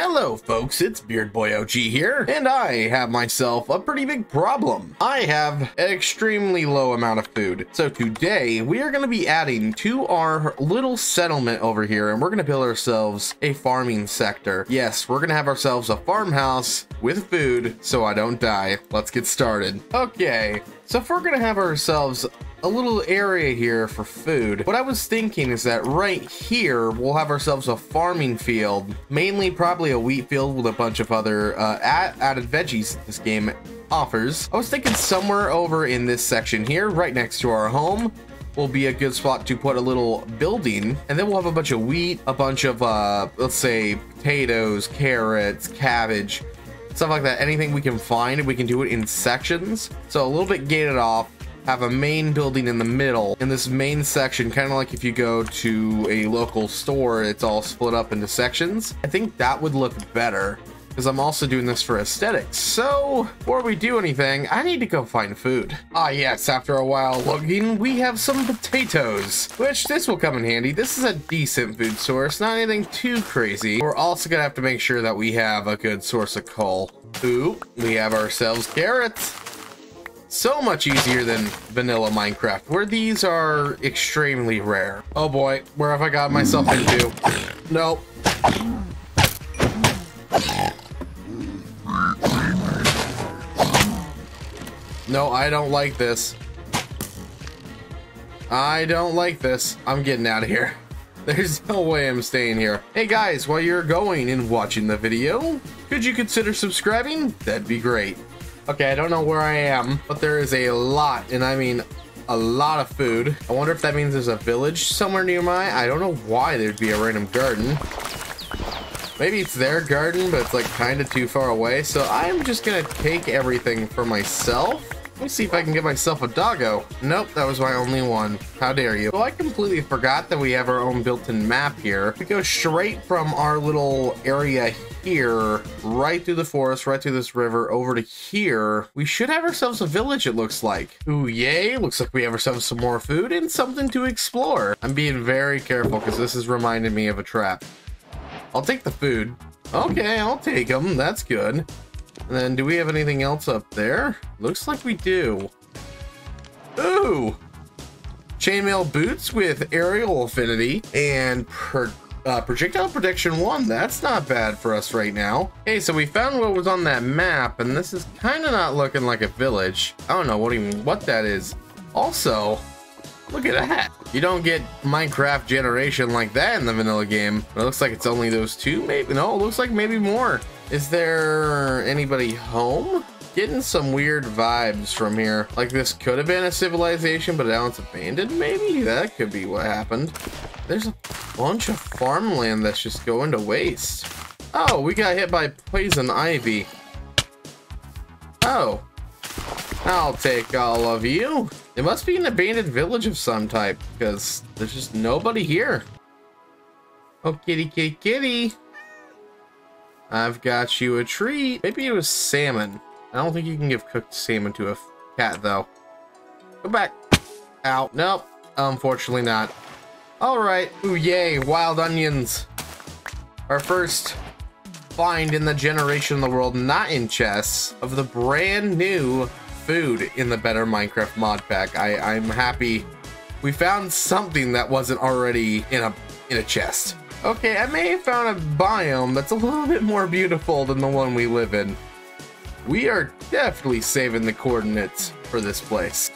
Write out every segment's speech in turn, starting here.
Hello folks, it's Beardboi OG here, and I have myself a pretty big problem. I have an extremely low amount of food. So today, we are going to be adding to our little settlement over here, and we're going to build ourselves a farming sector. Yes, we're going to have ourselves a farmhouse with food, so I don't die. Let's get started. Okay, so if we're going to have ourselves a little area here for food. What I was thinking is that right here, we'll have ourselves a farming field, mainly probably a wheat field with a bunch of other uh, added veggies this game offers. I was thinking somewhere over in this section here, right next to our home, will be a good spot to put a little building and then we'll have a bunch of wheat a bunch of uh let's say potatoes carrots cabbage stuff like that anything we can find we can do it in sections so a little bit gated off have a main building in the middle. In this main section, kind of like if you go to a local store, it's all split up into sections. I think that would look better because I'm also doing this for aesthetics. So before we do anything, I need to go find food. Ah yes, after a while looking, we have some potatoes, which this will come in handy. This is a decent food source, not anything too crazy. We're also gonna have to make sure that we have a good source of coal. Ooh, we have ourselves carrots so much easier than vanilla Minecraft, where these are extremely rare. Oh boy, where have I got myself into? Nope. No, I don't like this. I don't like this. I'm getting out of here. There's no way I'm staying here. Hey guys, while you're going and watching the video, could you consider subscribing? That'd be great. Okay, I don't know where I am, but there is a lot, and I mean a lot of food. I wonder if that means there's a village somewhere nearby. I don't know why there'd be a random garden. Maybe it's their garden, but it's like kind of too far away. So I'm just gonna take everything for myself. Let me see if I can get myself a doggo. Nope, that was my only one. How dare you. So I completely forgot that we have our own built-in map here. We go straight from our little area here, right through the forest, right through this river, over to here. We should have ourselves a village, it looks like. Ooh, yay. Looks like we have ourselves some more food and something to explore. I'm being very careful because this is reminding me of a trap. I'll take the food. Okay, I'll take them. That's good. And then do we have anything else up there? Looks like we do. Ooh! Chainmail boots with aerial affinity and per, uh, projectile protection one. That's not bad for us right now. Hey, so we found what was on that map, and this is kind of not looking like a village. I don't know what even what that is. Also, look at that. You don't get Minecraft generation like that in the vanilla game. It looks like it's only those two, maybe. No, it looks like maybe more. Is there anybody home? Getting some weird vibes from here. Like this could have been a civilization, but now it's abandoned, maybe? That could be what happened. There's a bunch of farmland that's just going to waste. Oh, we got hit by poison ivy. Oh. I'll take all of you. It must be an abandoned village of some type, because there's just nobody here. Oh, kitty, kitty, kitty. I've got you a treat. Maybe it was salmon. I don't think you can give cooked salmon to a cat, though. Go back. Out. Nope. Unfortunately not. Alright. Ooh, yay. Wild onions. Our first find in the generation of the world, not in chess, of the brand new food in the Better Minecraft mod pack. I, I'm happy we found something that wasn't already in a in a chest. Okay, I may have found a biome that's a little bit more beautiful than the one we live in. We are definitely saving the coordinates for this place.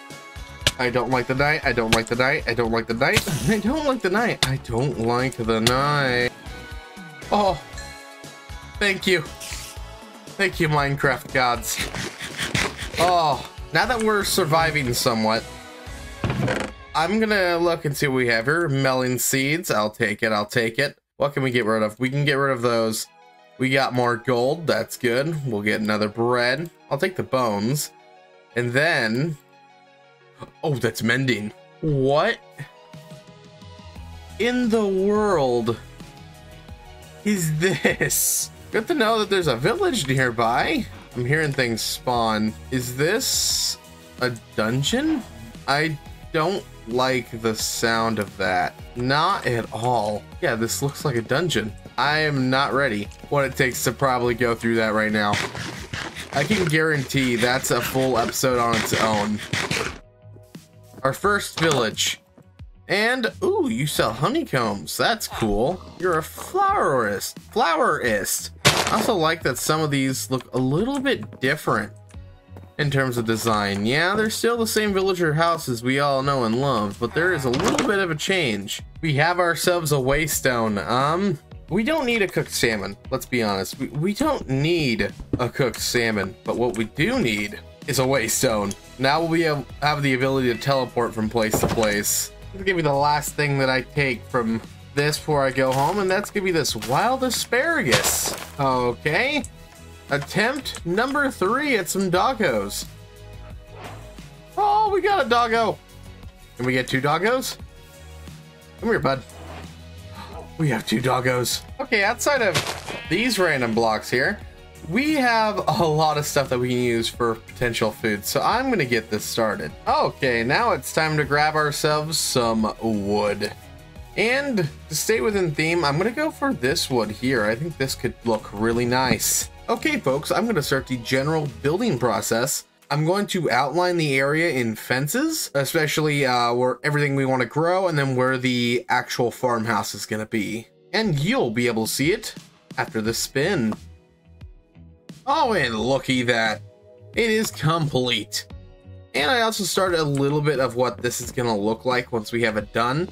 I don't like the night, I don't like the night, I don't like the night, I don't like the night, I don't like the night. Oh, thank you. Thank you, Minecraft gods. Oh, now that we're surviving somewhat, I'm gonna look and see what we have here. Melon seeds. I'll take it. I'll take it. What can we get rid of? We can get rid of those. We got more gold. That's good. We'll get another bread. I'll take the bones. And then... Oh, that's mending. What in the world is this? Good to know that there's a village nearby. I'm hearing things spawn. Is this a dungeon? I don't like the sound of that. Not at all. Yeah, this looks like a dungeon. I am not ready. What it takes to probably go through that right now. I can guarantee that's a full episode on its own. Our first village. And, ooh, you sell honeycombs. That's cool. You're a flowerist. Flowerist. I also like that some of these look a little bit different in terms of design. Yeah, they're still the same villager houses we all know and love, but there is a little bit of a change. We have ourselves a waystone. Um, we don't need a cooked salmon, let's be honest. We, we don't need a cooked salmon, but what we do need is a waystone. Now we have, have the ability to teleport from place to place. This give me the last thing that I take from this before I go home, and that's gonna be this wild asparagus. Okay. Attempt number three at some doggos. Oh, we got a doggo. Can we get two doggos? Come here, bud. We have two doggos. Okay, outside of these random blocks here, we have a lot of stuff that we can use for potential food, so I'm gonna get this started. Okay, now it's time to grab ourselves some wood. And to stay within theme, I'm gonna go for this wood here. I think this could look really nice. Okay, folks, I'm gonna start the general building process. I'm going to outline the area in fences, especially uh, where everything we want to grow and then where the actual farmhouse is going to be. And you'll be able to see it after the spin. Oh, and looky that. It is complete. And I also started a little bit of what this is going to look like once we have it done.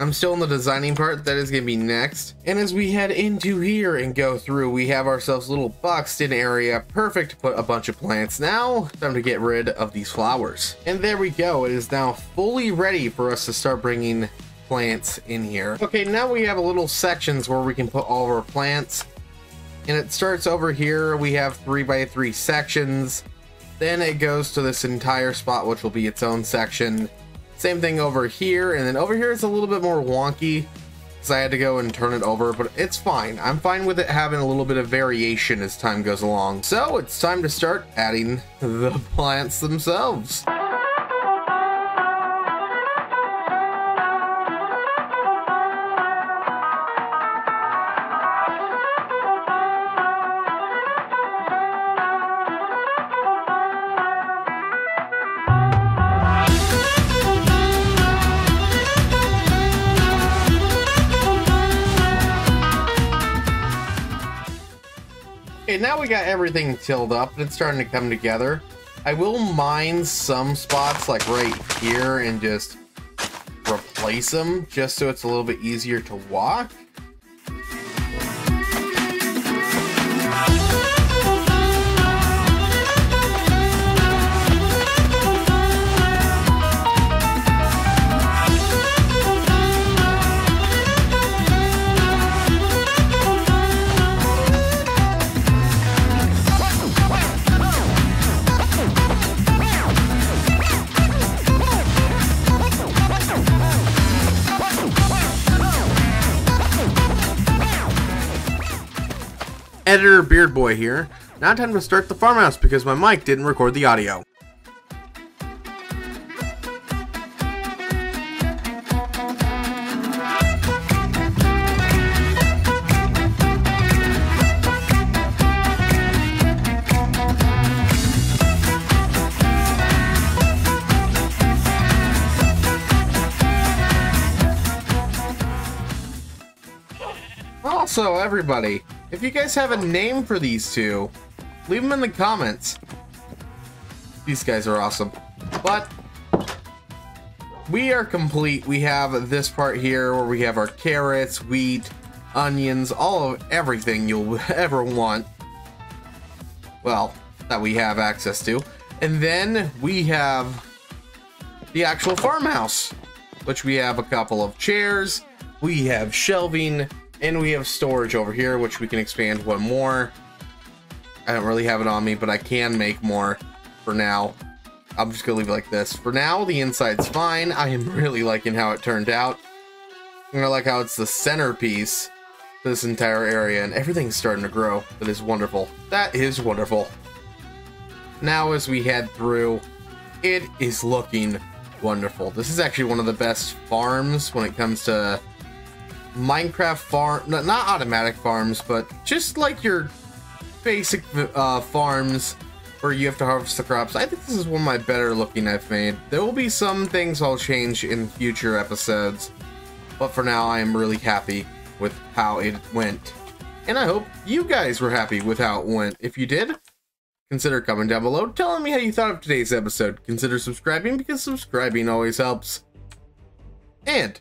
I'm still in the designing part, that is going to be next. And as we head into here and go through, we have ourselves a little boxed in area, perfect to put a bunch of plants. Now, time to get rid of these flowers. And there we go, it is now fully ready for us to start bringing plants in here. Okay, now we have a little sections where we can put all of our plants. And it starts over here, we have three by three sections. Then it goes to this entire spot, which will be its own section. Same thing over here, and then over here it's a little bit more wonky because I had to go and turn it over, but it's fine. I'm fine with it having a little bit of variation as time goes along. So it's time to start adding the plants themselves. Okay, now we got everything tilled up and it's starting to come together. I will mine some spots like right here and just replace them just so it's a little bit easier to walk. Editor Beardboi here. Now time to start the farmhouse because my mic didn't record the audio. Also, everybody, if you guys have a name for these two, leave them in the comments. These guys are awesome. But we are complete. We have this part here where we have our carrots, wheat, onions, all of everything you'll ever want. Well, that we have access to. And then we have the actual farmhouse, which we have a couple of chairs, we have shelving, and we have storage over here, which we can expand one more. I don't really have it on me, but I can make more for now. I'm just gonna leave it like this. For now, the inside's fine. I am really liking how it turned out. And I like how it's the centerpiece to this entire area, and everything's starting to grow. That is wonderful. That is wonderful. Now, as we head through, it is looking wonderful. This is actually one of the best farms when it comes to Minecraft farm, not automatic farms, but just like your basic uh, farms where you have to harvest the crops. I think this is one of my better looking I've made. There will be some things I'll change in future episodes, but for now I am really happy with how it went. And I hope you guys were happy with how it went. If you did, consider comment down below telling me how you thought of today's episode. Consider subscribing because subscribing always helps. And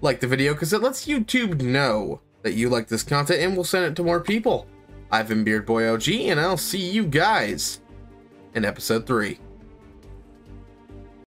like the video because it lets YouTube know that you like this content and we'll send it to more people. I've been Beardboi OG and I'll see you guys in episode 3.